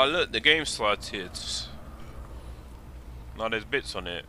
Oh look, the game started. Now there's bits on it.